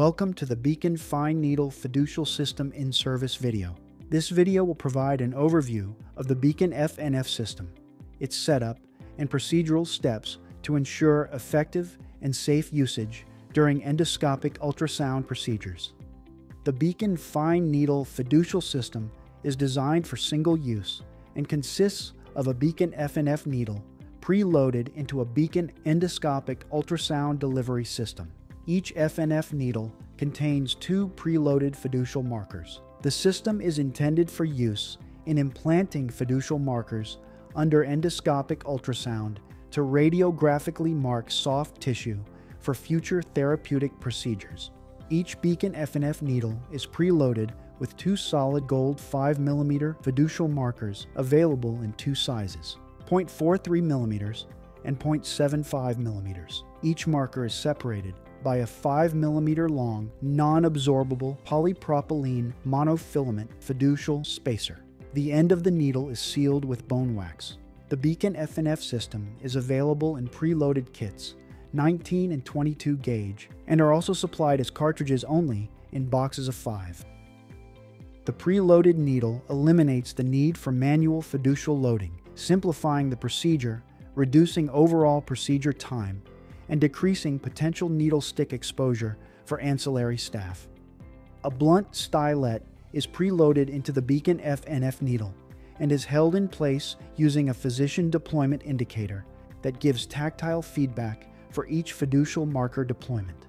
Welcome to the Beacon Fine Needle Fiducial System in-service video. This video will provide an overview of the Beacon FNF system, its setup, and procedural steps to ensure effective and safe usage during endoscopic ultrasound procedures. The Beacon Fine Needle Fiducial System is designed for single use and consists of a Beacon FNF needle preloaded into a Beacon endoscopic ultrasound delivery system. Each FNF needle contains two preloaded fiducial markers. The system is intended for use in implanting fiducial markers under endoscopic ultrasound to radiographically mark soft tissue for future therapeutic procedures. Each Beacon FNF needle is preloaded with two solid gold 5mm fiducial markers available in two sizes 0.43mm and 0.75mm. Each marker is separated by a 5 millimeter long, non absorbable polypropylene monofilament fiducial spacer. The end of the needle is sealed with bone wax. The Beacon FNF system is available in preloaded kits, 19 and 22 gauge, and are also supplied as cartridges only in boxes of 5. The preloaded needle eliminates the need for manual fiducial loading, simplifying the procedure, reducing overall procedure time, and decreasing potential needle stick exposure for ancillary staff. A blunt stylet is preloaded into the Beacon FNF needle and is held in place using a physician deployment indicator that gives tactile feedback for each fiducial marker deployment.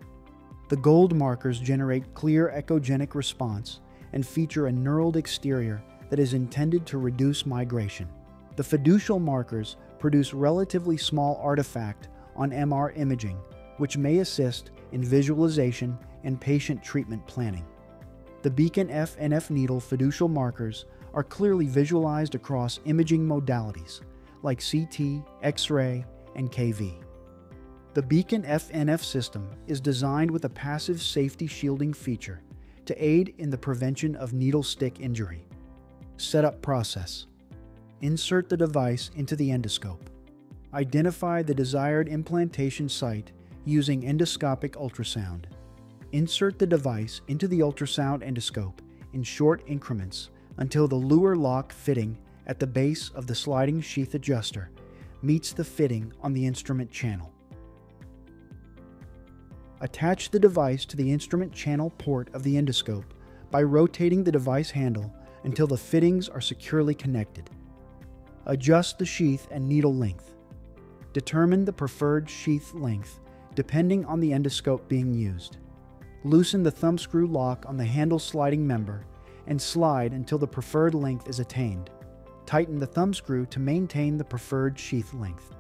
The gold markers generate clear echogenic response and feature a knurled exterior that is intended to reduce migration. The fiducial markers produce relatively small artifact on MR imaging, which may assist in visualization and patient treatment planning. The Beacon FNF needle fiducial markers are clearly visualized across imaging modalities like CT, X ray, and KV. The Beacon FNF system is designed with a passive safety shielding feature to aid in the prevention of needle stick injury. Setup process Insert the device into the endoscope. Identify the desired implantation site using endoscopic ultrasound. Insert the device into the ultrasound endoscope in short increments until the Luer lock fitting at the base of the sliding sheath adjuster meets the fitting on the instrument channel. Attach the device to the instrument channel port of the endoscope by rotating the device handle until the fittings are securely connected. Adjust the sheath and needle length. Determine the preferred sheath length depending on the endoscope being used. Loosen the thumb screw lock on the handle sliding member and slide until the preferred length is attained. Tighten the thumb screw to maintain the preferred sheath length.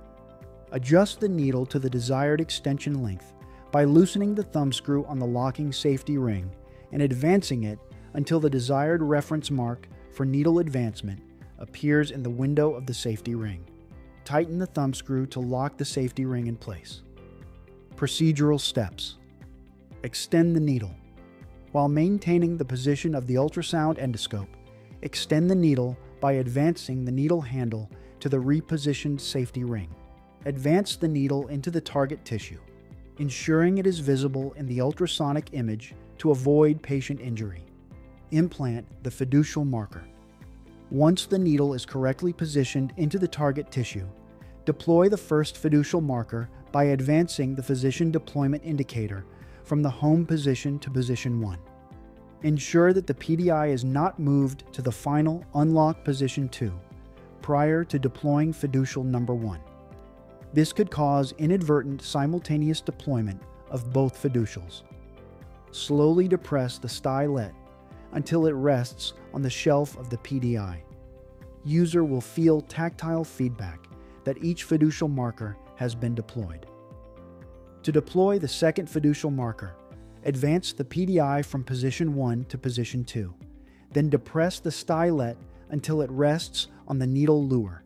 Adjust the needle to the desired extension length by loosening the thumb screw on the locking safety ring and advancing it until the desired reference mark for needle advancement appears in the window of the safety ring tighten the thumb screw to lock the safety ring in place. Procedural steps Extend the needle. While maintaining the position of the ultrasound endoscope, extend the needle by advancing the needle handle to the repositioned safety ring. Advance the needle into the target tissue, ensuring it is visible in the ultrasonic image to avoid patient injury. Implant the fiducial marker. Once the needle is correctly positioned into the target tissue, deploy the first fiducial marker by advancing the physician deployment indicator from the home position to position 1. Ensure that the PDI is not moved to the final unlock position 2 prior to deploying fiducial number 1. This could cause inadvertent simultaneous deployment of both fiducials. Slowly depress the stylet until it rests on the shelf of the PDI. User will feel tactile feedback that each fiducial marker has been deployed. To deploy the second fiducial marker, advance the PDI from position 1 to position 2, then depress the stylet until it rests on the needle Luer.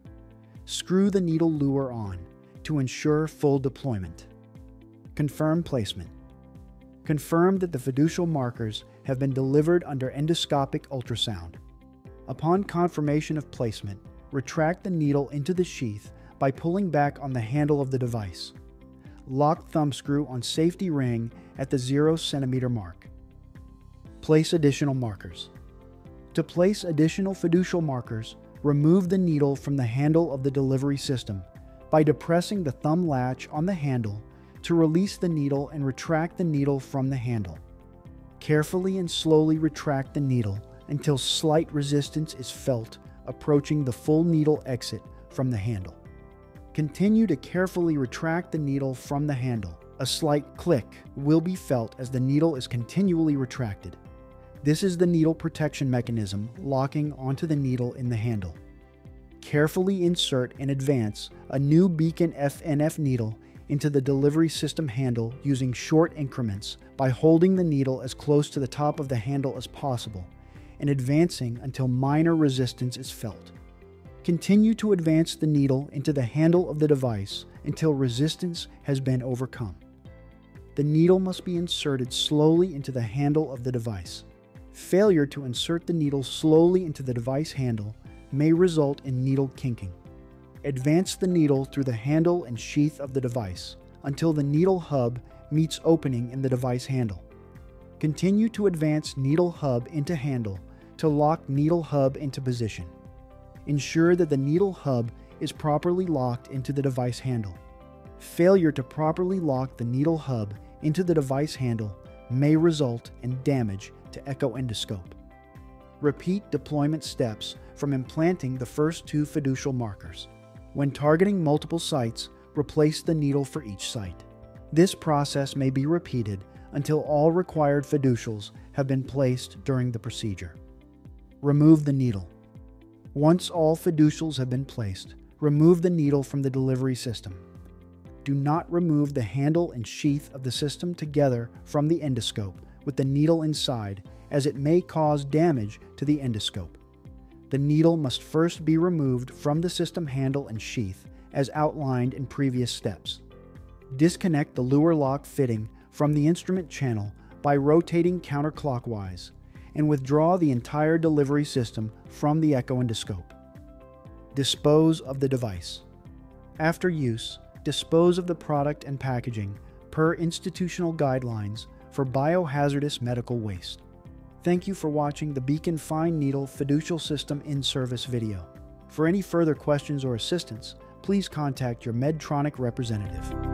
Screw the needle Luer on to ensure full deployment. Confirm placement. Confirm that the fiducial markers have been delivered under endoscopic ultrasound. Upon confirmation of placement, retract the needle into the sheath by pulling back on the handle of the device. lock thumb screw on safety ring at the 0 centimeter mark. Place additional markers. To place additional fiducial markers, remove the needle from the handle of the delivery system by depressing the thumb latch on the handle to release the needle and retract the needle from the handle. Carefully and slowly retract the needle until slight resistance is felt approaching the full needle exit from the handle. Continue to carefully retract the needle from the handle. A slight click will be felt as the needle is continually retracted. This is the needle protection mechanism locking onto the needle in the handle. Carefully insert and advance a new Beacon FNF needle into the delivery system handle using short increments by holding the needle as close to the top of the handle as possible and advancing until minor resistance is felt. Continue to advance the needle into the handle of the device until resistance has been overcome. The needle must be inserted slowly into the handle of the device. Failure to insert the needle slowly into the device handle may result in needle kinking. Advance the needle through the handle and sheath of the device until the needle hub meets opening in the device handle. Continue to advance needle hub into handle to lock needle hub into position. Ensure that the needle hub is properly locked into the device handle. Failure to properly lock the needle hub into the device handle may result in damage to echo endoscope. Repeat deployment steps from implanting the first two fiducial markers. When targeting multiple sites, replace the needle for each site. This process may be repeated until all required fiducials have been placed during the procedure. Remove the needle. Once all fiducials have been placed, remove the needle from the delivery system. Do not remove the handle and sheath of the system together from the endoscope with the needle inside, as it may cause damage to the endoscope. The needle must first be removed from the system handle and sheath, as outlined in previous steps. Disconnect the Luer lock fitting from the instrument channel by rotating counterclockwise and withdraw the entire delivery system from the echo endoscope. Dispose of the device. After use, dispose of the product and packaging per institutional guidelines for biohazardous medical waste. Thank you for watching the Beacon Fine Needle Fiducial System in-service video. For any further questions or assistance, please contact your Medtronic representative.